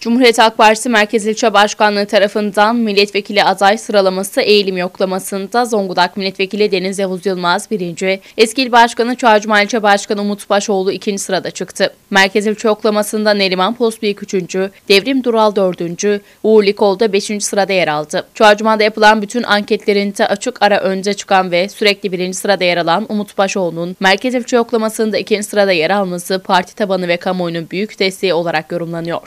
Cumhuriyet Halk Partisi Merkez İlçe Başkanlığı tarafından milletvekili aday sıralaması eğilim yoklamasında Zonguldak Milletvekili Deniz Yavuz Yılmaz birinci, eski il başkanı Çağcıma İlçe Başkanı Umut Başoğlu ikinci sırada çıktı. Merkez İlçe yoklamasında Neriman Postbüyük üçüncü, Devrim Dural dördüncü, Uğur Likol da beşinci sırada yer aldı. Çağcıma'da yapılan bütün anketlerinde açık ara önce çıkan ve sürekli birinci sırada yer alan Umut Başoğlu'nun Merkez İlçe yoklamasında ikinci sırada yer alması parti tabanı ve kamuoyunun büyük desteği olarak yorumlanıyor.